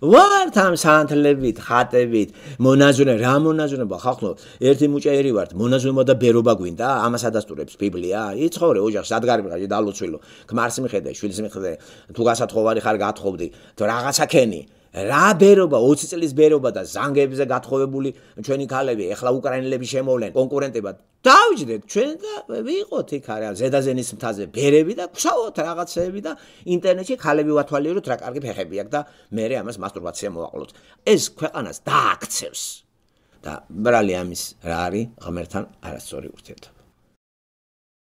ვართ ამ სანთლებით, ხატებით, მონაზვნე, რა მონაზვნება ხახნო, ერთი მუჭაერი ვართ, მონაზვნება და ბერობა გვინდა, ამას ადასტურებს ბიბლია. იცხოვრე ოჯახს, ადგარი მიყავი დალოცვილო. ქმარს მიხედე, შვილს მიხედე, თუ გასათხოვარი ხარ გათხოვდი, თუ რაღაცა ქენი. რა ბერობა 20 წლის ბერობა და ზანგებზე გათხოვებული ჩვენი ქალები ეხლა უკრაინელები შემოვლენ კონკურენტებად. დავიჯდეთ ჩვენ და ვიყოთ იქ არა ზედაზენის მთაზე ბერები და ვშავოთ რაღაცეები და ინტერნეტში ქალები ვათვალიეროთ რა კარგი ფეხები აქვს და მე ამას მასტურბაცია მოვაყოლოთ ეს ქვეყანას დააქცევს. და ბრალი ამის რა არის? ღმერთთან არასწორი ურთიერთობა